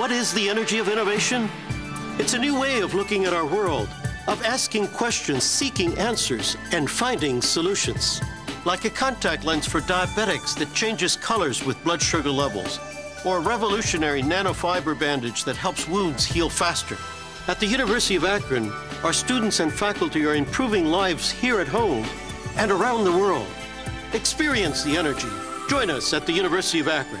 What is the energy of innovation? It's a new way of looking at our world, of asking questions, seeking answers, and finding solutions. Like a contact lens for diabetics that changes colors with blood sugar levels, or a revolutionary nanofiber bandage that helps wounds heal faster. At the University of Akron, our students and faculty are improving lives here at home and around the world. Experience the energy. Join us at the University of Akron.